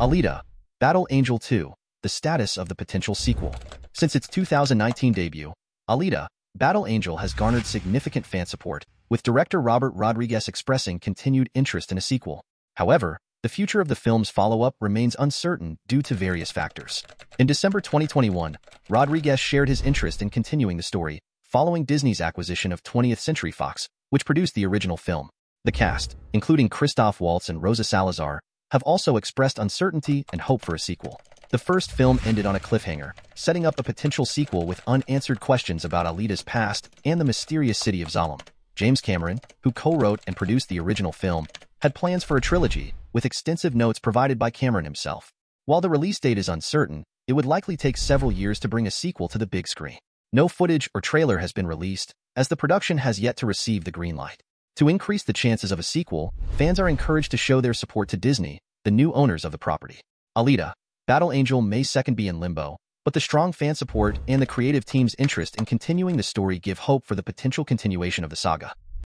Alita, Battle Angel 2, the status of the potential sequel. Since its 2019 debut, Alita, Battle Angel has garnered significant fan support, with director Robert Rodriguez expressing continued interest in a sequel. However, the future of the film's follow-up remains uncertain due to various factors. In December 2021, Rodriguez shared his interest in continuing the story, following Disney's acquisition of 20th Century Fox, which produced the original film. The cast, including Christoph Waltz and Rosa Salazar, have also expressed uncertainty and hope for a sequel. The first film ended on a cliffhanger, setting up a potential sequel with unanswered questions about Alita's past and the mysterious city of Zalem. James Cameron, who co-wrote and produced the original film, had plans for a trilogy, with extensive notes provided by Cameron himself. While the release date is uncertain, it would likely take several years to bring a sequel to the big screen. No footage or trailer has been released, as the production has yet to receive the green light. To increase the chances of a sequel, fans are encouraged to show their support to Disney, the new owners of the property. Alita, Battle Angel may second be in limbo, but the strong fan support and the creative team's interest in continuing the story give hope for the potential continuation of the saga.